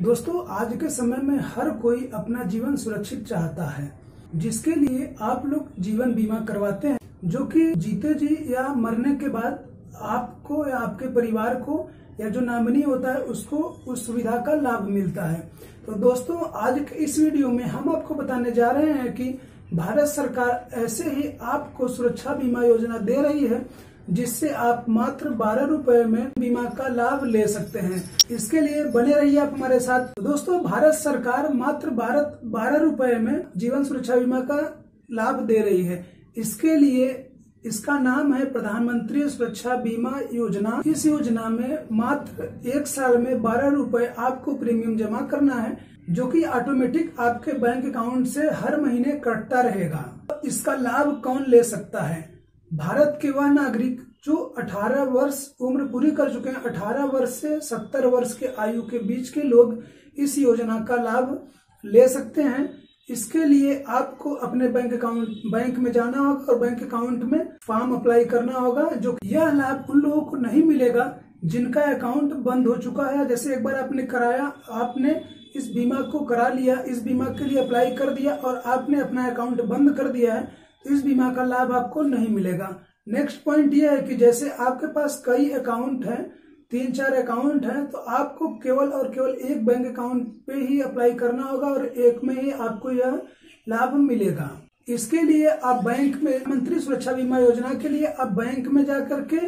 दोस्तों, आज के समय में हर कोई अपना जीवन सुरक्षित चाहता है, जिसके लिए आप लोग जीवन बीमा करवाते हैं, जो कि जीते जी या मरने के बाद आपको या आपके परिवार को या जो नामिनी होता है, उसको उस सुविधा का लाभ मिलता है। तो दोस्तों, आज के इस वीडियो में हम आपको बताने जा रहे हैं कि भारत सरकार ऐसे ही आपको सुरक्षा बीमा योजना दे रही है जिससे आप मात्र बारह रुपए में बीमा का लाभ ले सकते हैं। इसके लिए बने रहिए आप हमारे साथ। दोस्तों, भारत सरकार मात्र भारत बारह रुपए में जीवन सुरक्षा बीमा का लाभ दे रही है। इसके लिए इसका नाम है प्रधानमंत्री सुरक्षा बीमा योजना। इस योजना में मात्र एक साल में बारह रूपए आपको प्रीमियम जमा करना है, जो कि ऑटोमेटिक आपके बैंक अकाउंट से हर महीने कटता रहेगा। इसका लाभ कौन ले सकता है? भारत के वह नागरिक जो 18 वर्ष उम्र पूरी कर चुके हैं 18 वर्ष से 70 वर्ष के आयु के बीच के लोग इस योजना का लाभ ले सकते हैं। इसके लिए आपको अपने बैंक अकाउंट, बैंक में जाना होगा और बैंक अकाउंट में फॉर्म अप्लाई करना होगा, जो यह लाभ उन लोगों को नहीं मिलेगा जिनका अकाउंट बंद हो चुका है। जैसे एक बार आपने कराया, आपने इस बीमा को करा लिया, इस बीमा के लिए अप्लाई कर दिया और आपने अपना अकाउंट बंद कर दिया है इस बीमा का लाभ आपको नहीं मिलेगा। नेक्स्ट पॉइंट ये है कि जैसे आपके पास कई अकाउंट हैं, तीन चार अकाउंट हैं तो आपको केवल और केवल एक बैंक अकाउंट पे ही अप्लाई करना होगा और एक में ही आपको यह लाभ मिलेगा। इसके लिए आप बैंक में मंत्री सुरक्षा बीमा योजना के लिए आप बैंक में जा करके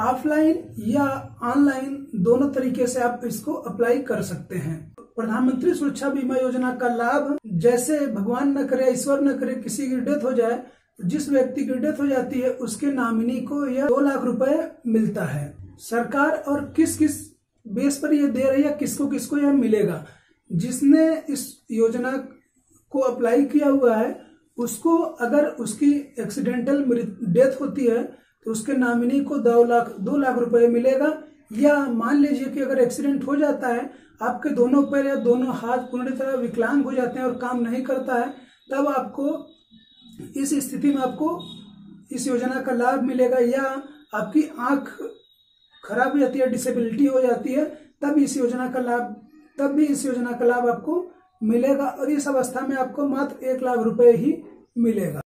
ऑफलाइन या ऑनलाइन दोनों तरीके से आप इसको अप्लाई कर सकते हैं। प्रधानमंत्री सुरक्षा बीमा योजना का लाभ जैसे भगवान न करे, ईश्वर न करे, किसी की डेथ हो जाए तो जिस व्यक्ति की डेथ हो जाती है, उसके नामिनी को यह दो लाख रुपए मिलता है। सरकार और किस किस बेस पर यह दे रही है, किसको किसको यह मिलेगा? जिसने इस योजना को अप्लाई किया हुआ है, उसको अगर उसकी एक्सीडेंटल डेथ होती है तो उसके नामिनी को दो लाख दो लाख रुपए मिलेगा। या मान लीजिए कि अगर एक्सीडेंट हो जाता है, आपके दोनों पैर या दोनों हाथ पूरी तरह विकलांग हो जाते हैं और काम नहीं करता है, तब आपको इस स्थिति में आपको इस योजना का लाभ मिलेगा या आपकी आँख खराब हो जाती है डिसेबिलिटी हो जाती है, तब इस योजना का लाभ, तब भी इस योजना का लाभ आपको मिलेगा और इस अवस्था में आपको मात्र एक लाख रुपए ही मिलेगा।